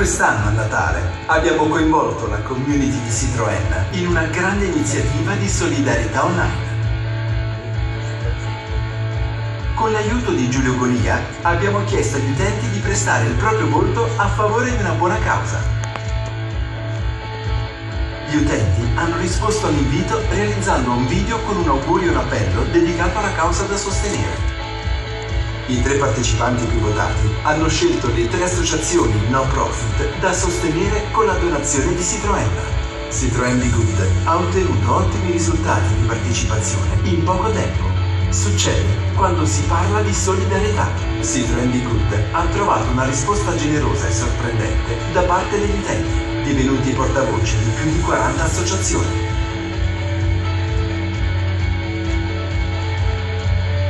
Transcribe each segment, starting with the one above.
Quest'anno a Natale abbiamo coinvolto la community di Citroën in una grande iniziativa di solidarietà online. Con l'aiuto di Giulio Golia abbiamo chiesto agli utenti di prestare il proprio volto a favore di una buona causa. Gli utenti hanno risposto all'invito realizzando un video con un augurio e un appello dedicato alla causa da sostenere. I tre partecipanti più votati hanno scelto le tre associazioni no profit da sostenere con la donazione di Citroën. Citroën Be Good ha ottenuto ottimi risultati di partecipazione in poco tempo. Succede quando si parla di solidarietà. Citroën Be Good ha trovato una risposta generosa e sorprendente da parte degli utenti, divenuti portavoce di più di 40 associazioni.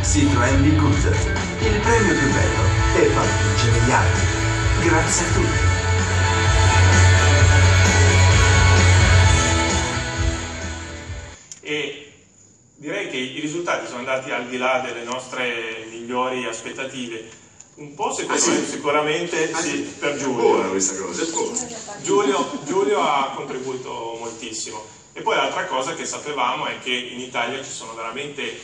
Citroën Be Good, il premio più bello è far vincere gli altri. Grazie a tutti. e direi che i risultati sono andati al di là delle nostre migliori aspettative. Un po' secondo Ah, sì? me sicuramente Ah, sì, sì? per Giulio. buona questa cosa. Giulio, Giulio ha contribuito moltissimo. E poi l'altra cosa che sapevamo è che in Italia ci sono veramente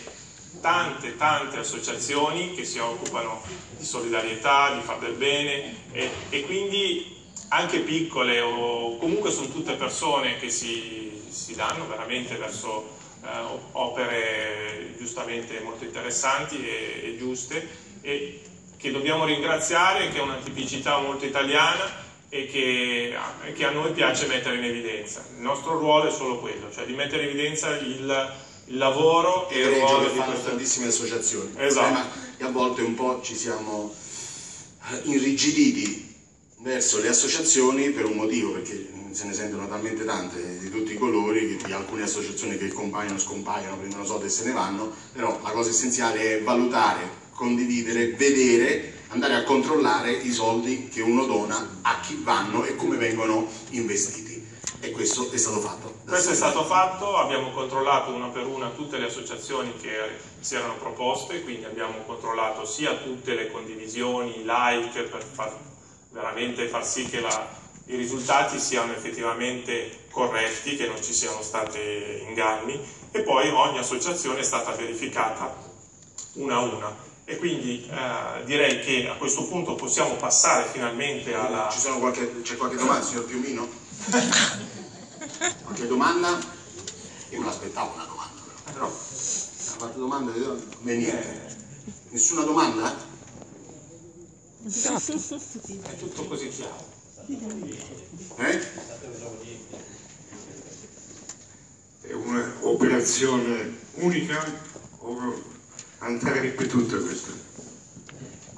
tante, tante associazioni che si occupano di solidarietà, di far del bene e, e quindi anche piccole o comunque sono tutte persone che si, si danno veramente verso eh, opere giustamente molto interessanti e, e giuste e che dobbiamo ringraziare, che è una tipicità molto italiana e che, che a noi piace mettere in evidenza. Il nostro ruolo è solo quello, cioè di mettere in evidenza il, il lavoro e il ruolo di fanno queste tantissime associazioni. Esatto. che a volte un po' ci siamo eh, irrigiditi verso le associazioni per un motivo, perché se ne sentono talmente tante di tutti i colori, di alcune associazioni che compaiono, scompaiono, prendono soldi e se ne vanno, però la cosa essenziale è valutare, condividere, vedere, andare a controllare i soldi che uno dona, a chi vanno e come vengono investiti. E questo è stato fatto. Questo è stato fatto, abbiamo controllato una per una tutte le associazioni che si erano proposte, quindi abbiamo controllato sia tutte le condivisioni, i like per far, veramente far sì che la, i risultati siano effettivamente corretti, che non ci siano stati inganni e poi ogni associazione è stata verificata una a una. E quindi eh, direi che a questo punto possiamo passare finalmente alla... Ci sono qualche, c'è qualche domanda, signor Piumino? Qualche domanda? Io me l'aspettavo una domanda, però. però ha fatto domande come niente. Nessuna domanda? È tutto così chiaro. Eh? È un'operazione unica o andrà ripetuta questa?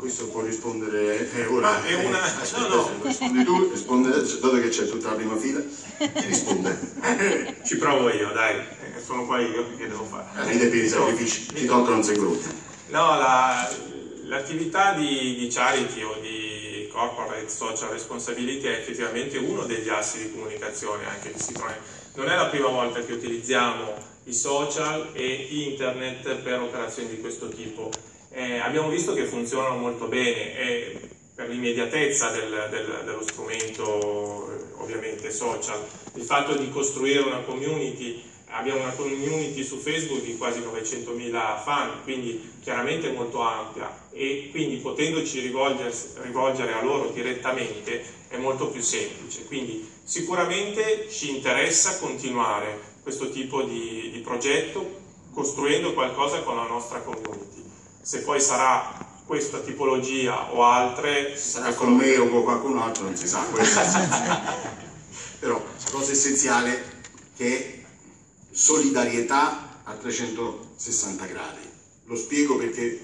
Questo può rispondere eh, ora. Ma è una- eh, no, no. Rispondi tu, risponde, dato che c'è tutta la prima fila, risponde. Ci provo io, dai, eh, sono qua io che devo fare. Ride per i sacrifici, ti tolgono non sei gruppo. No, la- l'attività di, di charity o di corporate social responsibility è effettivamente uno degli assi di comunicazione anche che si trova. Non è la prima volta che utilizziamo i social e internet per operazioni di questo tipo. Eh, abbiamo visto che funzionano molto bene e per l'immediatezza del- del- dello strumento eh, ovviamente social, il fatto di costruire una community abbiamo una community su Facebook di quasi 900.000 fan, quindi chiaramente molto ampia e quindi potendoci rivolgere a loro direttamente è molto più semplice. Quindi sicuramente ci interessa continuare questo tipo di, di progetto costruendo qualcosa con la nostra community. Se poi sarà questa tipologia o altre, Sarà con me o con qualcun altro, non si sa questo. Però la cosa essenziale è che è solidarietà a 360 gradi. Lo spiego perché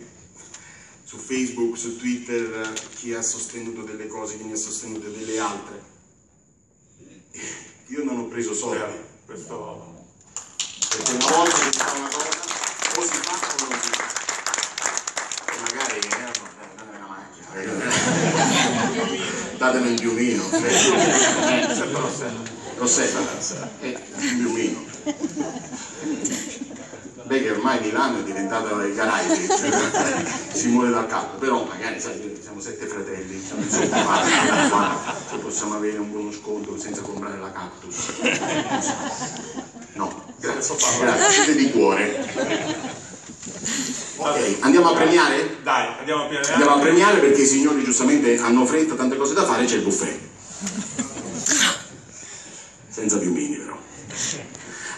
su Facebook, su Twitter, chi ha sostenuto delle cose, chi ne ha sostenute delle altre. Io non ho preso soldi, questo perché una volta che si fa una cosa, o si fa o non si fa. E magari, eh, no, eh, datemi una macchina, eh, datemi un piumino, eh. Rossella, eh, un piumino. Beh che ormai Milano è diventata i Caraibi, si muore dal caldo, però magari sai, siamo sette fratelli, siamo insoccupati, qua, ci possiamo avere un buono sconto senza comprare la cactus. No, grazie, grazie, di cuore. Ok, andiamo a premiare? Dai, andiamo a premiare. Andiamo a premiare perché i signori giustamente hanno fretta, tante cose da fare, c'è il buffet. Senza piumini però.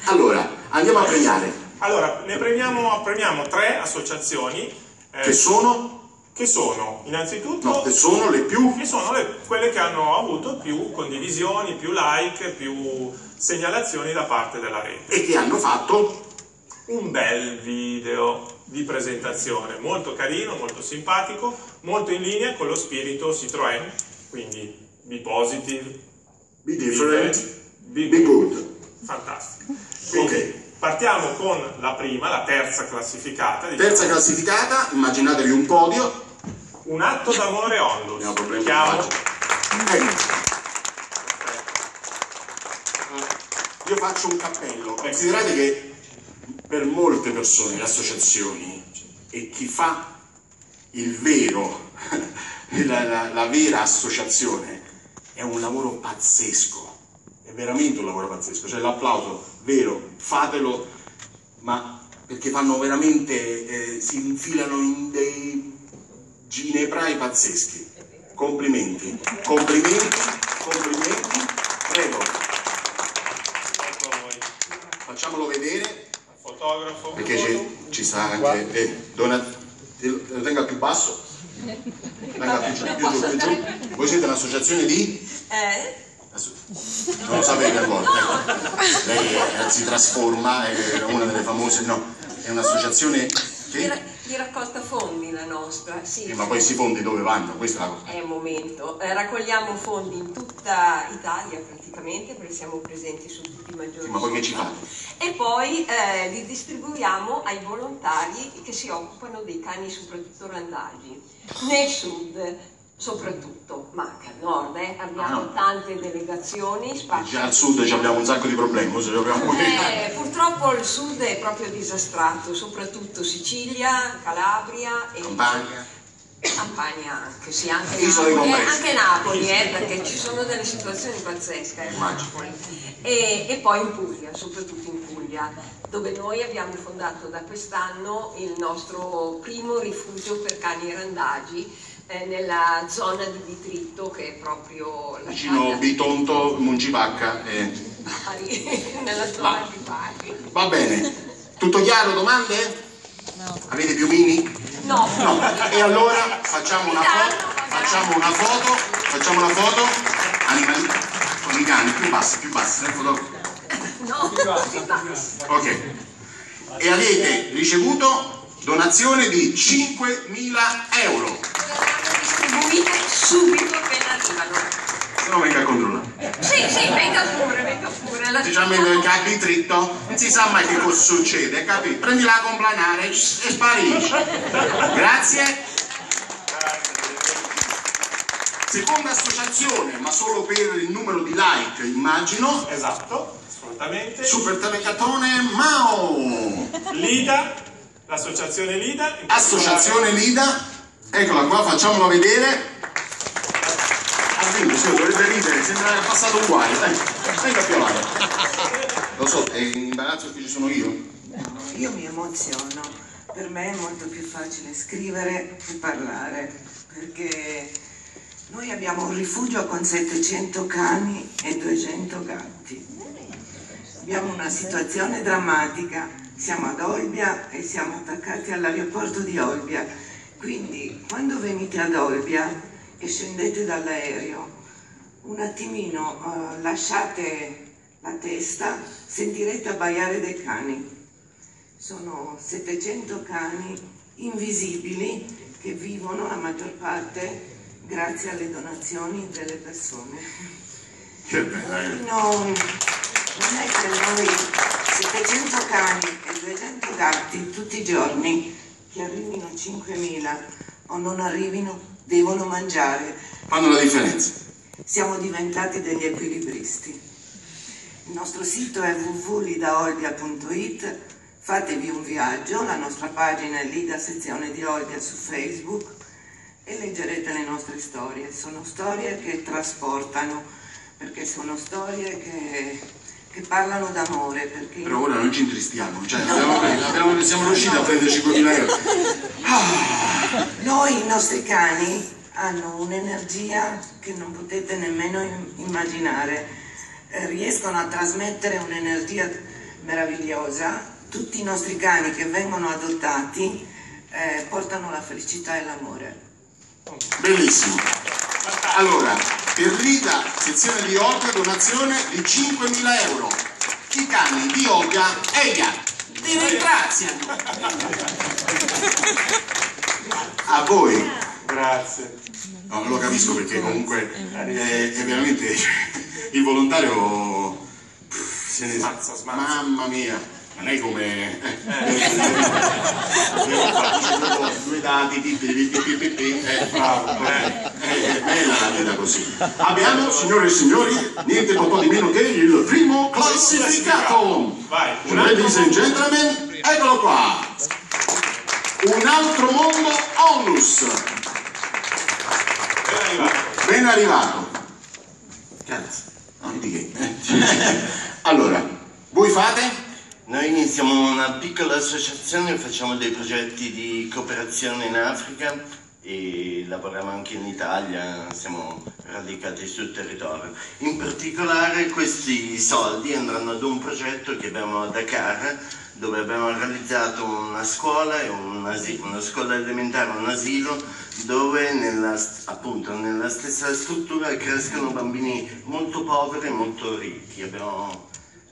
Allora, andiamo a premiare. Allora, ne premiamo, premiamo tre associazioni eh, Che sono? che sono innanzitutto No, che sono le più che sono le- quelle che hanno avuto più condivisioni, più like, più segnalazioni da parte della rete. e che hanno fatto Un bel video di presentazione, molto carino, molto simpatico, molto in linea con lo spirito Citroën, quindi be positive, Be different, be be good. Fantastico. Quindi Ok. partiamo con la prima, la terza classificata, diciamo, Terza classificata, immaginatevi un podio. un atto d'amore onlus. Problemi Chiamo, Ecco. Io faccio un cappello. Considerate che per molte persone, le associazioni e chi fa il vero, la, la- la vera associazizione è un lavoro pazzesco. È veramente un lavoro pazzesco. Cioè l'applauso vero, fatelo, ma perché fanno veramente, eh, si infilano in dei gineprai pazzeschi. Complimenti, complimenti, complimenti. Prego, ecco a voi, facciamolo vedere fotografo. perché ci, ci sta anche. Eh, dona, te lo te lo tenga più basso. Tenga più giù, più giù, più giù. Voi siete un'associazione di? Eh? Non lo sapete ancora. ecco. Lei eh, si trasforma, è una delle famose. No, è un'associazione che. Di raccolta fondi la nostra, sì. Eh, ma poi si fondi dove vanno? Questa è la cosa. È un momento. Eh, raccogliamo fondi in tutta Italia praticamente perché siamo presenti su tutti i maggiori Sì, ma poi che ci fate? E poi eh, li distribuiamo ai volontari che si occupano dei cani soprattutto randagi. Nel sud soprattutto, ma anche al nord eh, abbiamo Ah, no. tante delegazioni. spazi- Già al sud ci abbiamo un sacco di problemi, abbiamo Eh, purtroppo il sud è proprio disastrato, soprattutto Sicilia, Calabria e Campania. Campania anche, sì, anche Napoli, eh, anche Napoli eh, perché ci sono delle situazioni pazzesche a Napoli. E, e poi in Puglia, soprattutto in Puglia, dove noi abbiamo fondato da quest'anno il nostro primo rifugio per cani randagi eh, nella zona di Bitritto che è proprio la Vicino Bitonto, Muncipacca. eh. Bari, nella zona di Bari. Va bene. Tutto chiaro? Domande? Avete piumini? No, No. E allora facciamo una foto, facciamo una foto, facciamo una foto. Animali con i cani, più bassi, più bassi, foto- no, Ok. E avete ricevuto donazione di 5.000 euro. Distribuite subito appena arrivano. Se no venga a controllare. Sì, sì, venga pure, venga pure. La Specialmente il capi dritto, non si sa mai che cosa succede, capito? Prendi la complanare e sparisci. Grazie. Seconda associazione, ma solo per il numero di like, immagino. Esatto, assolutamente. Super Telecatone Mao. Lida, l'associazione Lida. Associazione Lida. Eccola qua, facciamola vedere. Vinto, sì, dovrebbe ridere, sembra passato uguale. Venga a piovare. Lo so, è in imbarazzo che ci sono io. Io mi emoziono, per me è molto più facile scrivere che parlare, perché noi abbiamo un rifugio con 700 cani e 200 gatti. Abbiamo una situazione drammatica, siamo ad Olbia e siamo attaccati all'aeroporto di Olbia, quando venite ad Olbia e scendete dall'aereo, un attimino eh, lasciate la testa, sentirete abbaiare dei cani. Sono 700 cani invisibili che vivono la maggior parte grazie alle donazioni delle persone. Che bella, eh. Non, non è che noi 700 cani e 200 gatti tutti i giorni, che arrivino 5.000 o non arrivino, devono mangiare. Fanno la differenza. Siamo diventati degli equilibristi. Il nostro sito è www.lidaolbia.it, fatevi un viaggio, la nostra pagina è Lida sezione di Olbia su Facebook, e leggerete le nostre storie. Sono storie che trasportano, perché sono storie che, che parlano d'amore. Perché Però ora non ci intristiamo, cioè abbiamo, abbiamo, siamo riusciti a prendere 5.000 euro. Ah, Noi, i nostri cani, hanno un'energia che non potete nemmeno im- immaginare. Eh, riescono a trasmettere un'energia meravigliosa. Tutti i nostri cani che vengono adottati eh, portano la felicità e l'amore. bellissimo. Allora, per Rita, sezione di yoga, donazione di 5.000 euro. I cani di yoga e gatti. Ti ringraziano. A voi. Grazie. No, lo capisco perché comunque è, è veramente il volontario pff, se ne Smazza, smazza. Mamma mia, non è come eh, due dati, pi, eh, bravo, eh, eh, è bella la vita così. Abbiamo, signore e signori, niente po' di meno che il primo classificato. Vai, un Ladies and gentlemen, eccolo qua. Un altro mondo onus. Ben arrivato. Ben arrivato. Grazie. No, di che? allora, voi fate? Noi siamo una piccola associazione, facciamo dei progetti di cooperazione in Africa e lavoriamo anche in Italia, siamo radicati sul territorio. In particolare questi soldi andranno ad un progetto che abbiamo a Dakar dove abbiamo realizzato una scuola, un asilo, una scuola elementare, un asilo dove nella, appunto, nella stessa struttura crescono bambini molto poveri e molto ricchi. Abbiamo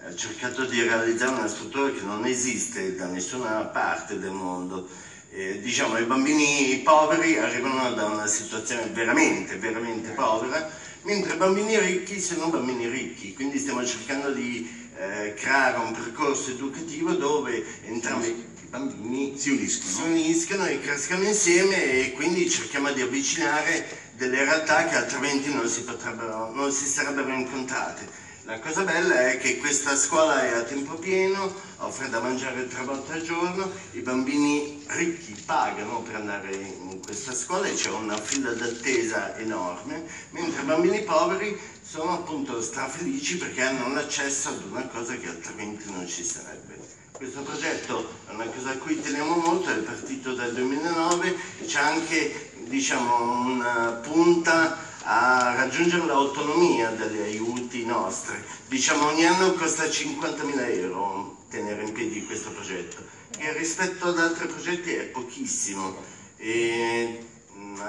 ha cercato di realizzare una struttura che non esiste da nessuna parte del mondo. Eh, diciamo, i bambini poveri arrivano da una situazione veramente, veramente povera, mentre i bambini ricchi sono bambini ricchi, quindi stiamo cercando di eh, creare un percorso educativo dove entrambi i bambini Si uniscono. si uniscono e crescano insieme e quindi cerchiamo di avvicinare delle realtà che altrimenti non si, potrebbero, non si sarebbero incontrate. La cosa bella è che questa scuola è a tempo pieno, offre da mangiare tre volte al giorno, i bambini ricchi pagano per andare in questa scuola e c'è una fila d'attesa enorme, mentre i bambini poveri sono appunto strafelici perché hanno l'accesso ad una cosa che altrimenti non ci sarebbe. Questo progetto è una cosa a cui teniamo molto, è partito dal 2009 e c'è anche diciamo, una punta a raggiungere l'autonomia degli aiuti nostri. Diciamo ogni anno costa 50.000 euro tenere in piedi questo progetto, che rispetto ad altri progetti è pochissimo. E,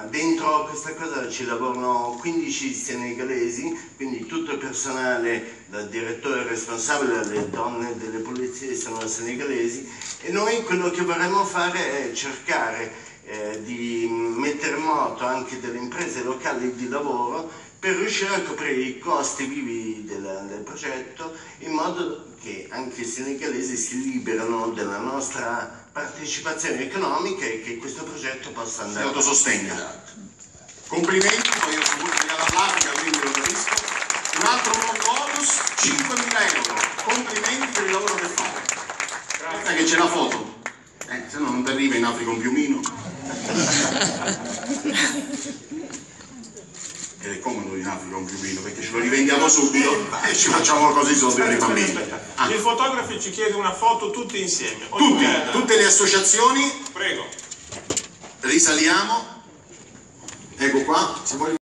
dentro questa cosa ci lavorano 15 senegalesi, quindi tutto il personale, dal direttore responsabile alle donne delle pulizie sono senegalesi e noi quello che vorremmo fare è cercare eh, di mettere in moto anche delle imprese locali di lavoro per riuscire a coprire i costi vivi del, del progetto in modo che anche i senegalesi si liberano della nostra partecipazione economica e che questo progetto possa Si andare autosostenga. Complimenti, poi io sono venuto dall'Africa, quindi lo capisco. Un altro nuovo bonus, 5.000 euro. Complimenti per il lavoro che fate. Aspetta che c'è la foto. Eh, se no non ti arriva in Africa un piumino. Ed è comodo in Africa un piumino perché ce lo rivendiamo subito e ci facciamo così i soldi per i bambini. Ah, Il fotografo ci chiede una foto tutti insieme. tutti, tutte le associazioni, Prego. risaliamo. Ecco qua,